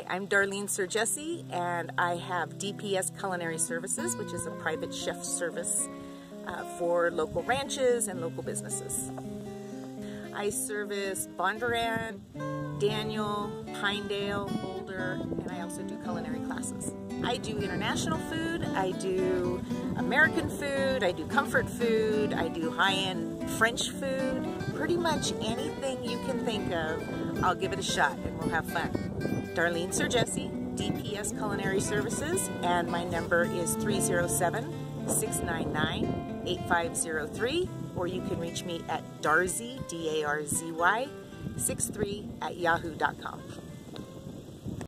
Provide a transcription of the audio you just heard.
Hi, I'm Darlene Sirjesse, and I have DPS Culinary Services, which is a private chef service uh, for local ranches and local businesses. I service Bondurant, Daniel, Pinedale, Boulder, and I also do culinary classes. I do international food, I do American food, I do comfort food, I do high-end French food, pretty much anything you can think of, I'll give it a shot and we'll have fun. Darlene Sirjesse, DPS Culinary Services, and my number is 307-699-8503, or you can reach me at Darzy, D-A-R-Z-Y, 63 at yahoo.com.